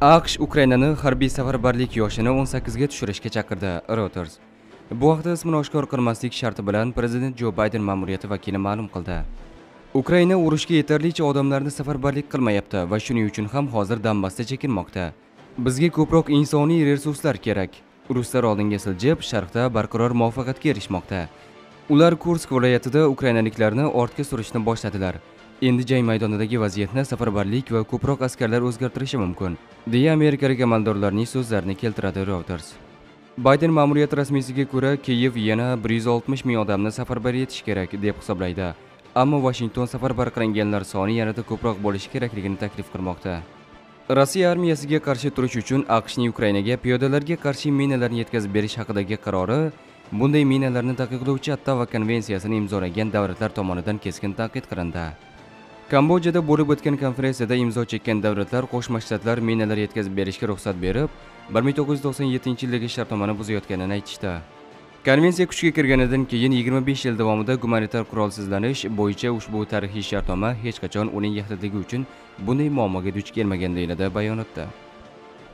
aqsh ukrainani harbiy safarbarlik yoshini 18 ga tushirishga chaqirdi reuters. Bu haqda ismini oshkor qilmaslik sharti bilan prezident jo bayden ma'muriyati vakili ma'lum qildi. Ukraina urushga yetarlicha odamlarni safarbarlik qilmayapti va shuning uchun ham hozir donbassda chekinmoqda bizga ko'proq insoniy resurslar kerak. Ruslar oldinga siljib sharqda barqaror muvaffaqiyatga erishmoqda. Ular kursk viloyatida ukrainaliklarni ortga surishni boshladilar. Endi jang maydonidagi vaziyatni safarbarlik va ko'proq askarlar o'zgartirishi mumkin deya amerikalik amaldorlarning so'zlarini keltiradi reuters. Bayden ma'muriyati rasmiysiga ko'ra kiyev yana 160 ming odamni safarbar etish kerak deb hisoblaydi. Ammo vashington safarbar qilinganlar soni yanada ko'proq bo'lishi kerakligini taklif qilmoqda. Rossiya armiyasiga qarshi turish uchun aqshning ukrainaga piyodalarga qarshi minalarni yetkazib berish haqidagi qarori bunday minalarni taqiqlovchi ottava konvensiyasini imzolagan davlatlar tomonidan keskin tanqid qilindi. Kambodjada bo'lib o'tgan konferensiyada imzo chekkan davlatlar qo'shma shtatlar minalar yetkazib berishga ruxsat berib 1997 yildagi shartnomani buzayotganini aytishdi. Konvensiya kuchga kirganidan keyin 25 yil davomida gumanitar qurolsizlanish bo'yicha ushbu tarixiy shartnoma hech qachon uning yaxlitligi uchun bunday muammoga duch kelmagan deyiladi bayonotda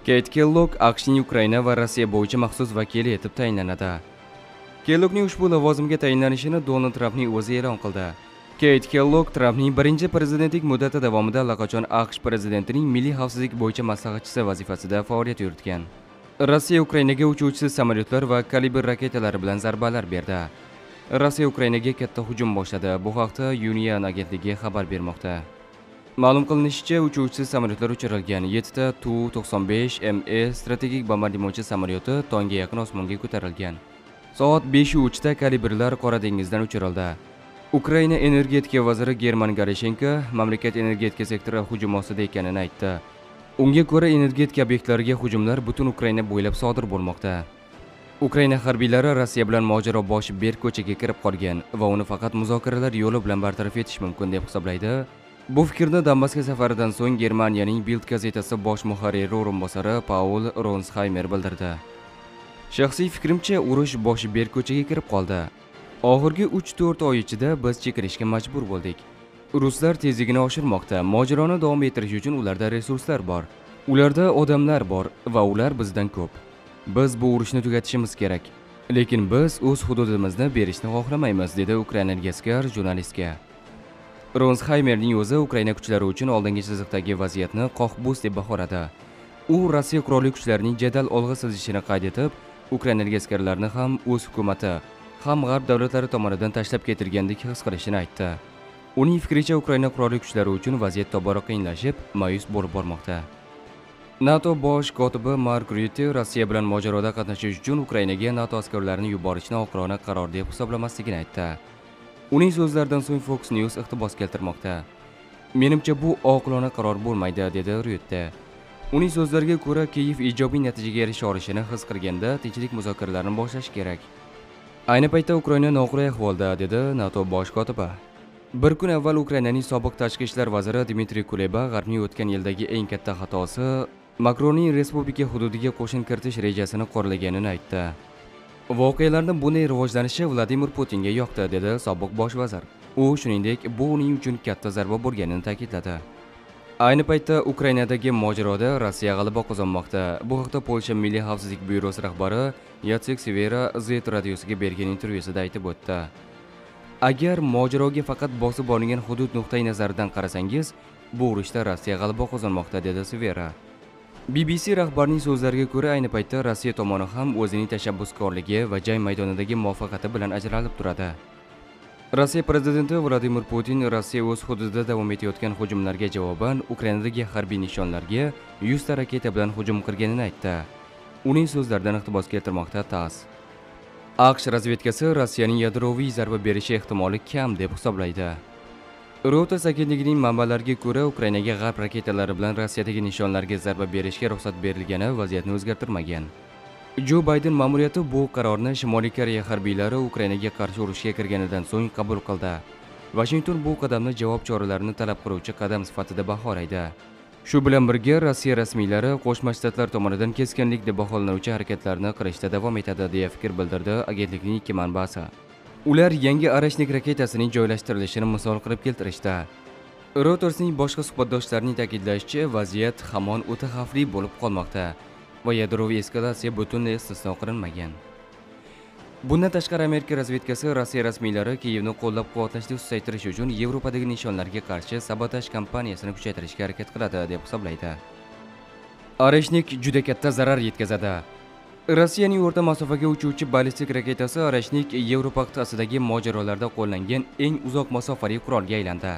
keyt kellog aqshning ukraina va rossiya bo'yicha maxsus vakili etib tayinlanadi. Kellogning ushbu lavozimga tayinlanishini donald trampning o'zi e'lon qildi. Keyt kellog trampning birinchi prezidentlik muddati davomida allaqachon aqsh prezidentining milliy xavfsizlik bo'yicha maslahatchisi vazifasida faoliyat yuritgan. Rossiya ukrainaga uchuvchisiz samolyotlar va kalibr raketalari bilan zarbalar berdi. Rossiya ukrainaga katta hujum boshladi. Bu haqda union agentligi xabar bermoqda. Ma'lum qilinishicha uchuvchisiz samolyotlar uchirilgan 7 ta tu 95 me strategik bombardimonchi samolyoti tongga yaqin osmonga ko'tarilgan. Soat 5:03 da kalibrlar qora dengizdan uchirildi. Ukraina energetika vaziri german garishenko mamlakat energetika sektori hujum ostida ekanini aytdi. Unga ko'ra energetika obyektlariga hujumlar butun ukraina bo'ylab sodir bo'lmoqda. Ukraina harbiylari rossiya bilan mojaro boshi berk ko'chaga kirib qolgan va uni faqat muzokaralar yo'li bilan bartaraf etish mumkin deb hisoblaydi. Bu fikrni donbassga safaridan so'ng germaniyaning bild gazetasi bosh muharriri o'rinbosari paul ronshaymer bildirdi. Shaxsiy fikrimcha urush boshi berk ko'chaga kirib qoldi. Oxirgi 3-4 oy ichida biz chekirishga majbur bo'ldik. Ruslar tezligini oshirmoqda. Mojaroni davom ettirish uchun ularda resurslar bor. Ularda odamlar bor va ular bizdan ko'p. Biz bu urushni tugatishimiz kerak. Lekin biz o'z hududimizni berishni xohlamaymiz dedi ukrainalik askar jurnalistga. Ronshaymerning o'zi ukraina kuchlari uchun oldingi chiziqdagi vaziyatni qohbus deb baholadi u rossiya qurolli kuchlarining jadal olg'a siljishini qayd etib ukrainalik askarlarni ham o'z hukumati ham g'arb davlatlari tomonidan tashlab ketilgandek his qilishini aytdi. Uning fikricha ukraina qurolli kuchlari uchun vaziyat tobora qiyinlashib ma'yus bo'lib bormoqda. Nato bosh kotibi mark ryutte rossiya bilan mojaroda qatnashish uchun ukrainaga nato askarlarini yuborishni oqilona qaror deb hisoblamasligini aytdi. Uning so'zlaridan so'ng fox news iqtibos keltirmoqda. Menimcha bu oqilona qaror bo'lmaydi dedi ryutte uning so'zlariga ko'ra kiyev ijobiy natijaga erisha olishini his qilganda tinchlik muzokaralarini boshlash kerak. Ayni paytda ukraina noqulay ahvolda dedi nato bosh kotibi. Bir kun avval ukrainaning sobiq tashqi ishlar vaziri dmitriy kuleba g'arbning o'tgan yildagi eng katta xatosi makronning respublika hududiga qo'shin kiritish rejasini qoralaganini aytdi. Voqealarni bunday rivojlanishi vladimir putinga yoqdi dedi sobiq bosh vazir. U shuningdek bu uning uchun katta zarba bo'lganini ta'kidladi. Ayni paytda ukrainadagi mojaroda rossiya g'alaba qozonmoqda. Bu haqda polsha milliy xavfsizlik byurosi rahbari yatsek severa z radiosiga bergan intervyusida aytib o'tdi. Agar mojaroga faqat bosib olingan hudud nuqtai nazaridan qarasangiz bu urushda rossiya g'alaba qozonmoqda dedi severa. Bbc rahbarining so'zlariga ko'ra ayni paytda rossiya tomoni ham o'zining tashabbuskorligi va jang maydonidagi muvaffaqiyati bilan ajralib turadi. Rossiya prezidenti vladimir putin rossiya o'z hududida davom etayotgan hujumlarga javoban ukrainadagi harbiy nishonlarga 100 ta raketa bilan hujum qilganini aytdi. Uning so'zlaridan iqtibos keltirmoqda tass. Aqsh razvedkasi rossiyaning yadroviy zarba berishi ehtimoli kam deb hisoblaydi. Reuters agentligining manbalariga ko'ra ukrainaga g'arb raketalari bilan rossiyadagi nishonlarga zarba berishga ruxsat berilgani vaziyatni o'zgartirmagan. Jo bayden ma'muriyati bu qarorni shimoliy koreya harbiylari ukrainaga qarshi urushga kirganidan so'ng qabul qildi. Vashington bu qadamni javob choralarini talab qiluvchi qadam sifatida baholaydi. Shu bilan birga rossiya rasmiylari qo'shma shtatlar tomonidan keskinlik deb baholanuvchi harakatlarni qilishda davom etadi deya fikr bildirdi agentlikning ikki manbasi. Ular yangi arashnik raketasining joylashtirilishini misol qilib keltirishdi. Reutersning boshqa suhbatdoshlarining ta'kidlashicha vaziyat hamon o'ta xavfli bo'lib qolmoqda. Va yadroviy eskalatsiya butunlay istisno qilinmagan. Bundan tashqari amerika razvedkasi rossiya rasmiylari kiyevni qo'llab quvvatlashni susaytirish uchun yevropadagi nishonlarga qarshi sabotaj kampaniyasini kuchaytirishga harakat qiladi deb hisoblaydi. Areshnik juda katta zarar yetkazadi. Rossiyaning o'rta masofaga uchuvchi ballistik raketasi areshnik yevropa qit'asidagi mojarolarda qo'llangan eng uzoq masofali qurolga aylandi.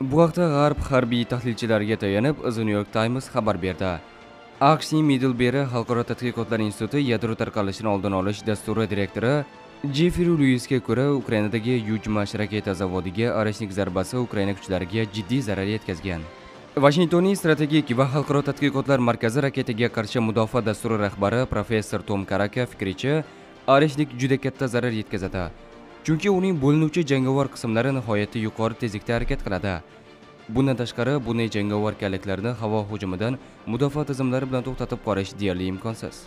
Bu haqda g'arb harbiy tahlilchilariga tayanib the new york times xabar berdi. Aqshning middlberi xalqaro tadqiqotlar instituti yadro tarqalishini oldini olish dasturi direktori jeffri luisga ko'ra ukrainadagi yujmash raketa zavodiga arashnik zarbasi ukraina kuchlariga jiddiy zarar yetkazgan Washingtonning strategik va xalqaro tadqiqotlar markazi raketaga qarshi mudofaa dasturi rahbari professor Tom Karaka fikricha, arishlik juda katta zarar yetkazadi. Chunki uning bo'linuvchi jangovar qismlari nihoyatda yuqori tezlikda harakat qiladi. Bundan tashqari, bunday jangovar kalliklarni havo hujumidan mudofaa tizimlari bilan to'xtatib qolish deyarli imkonsiz.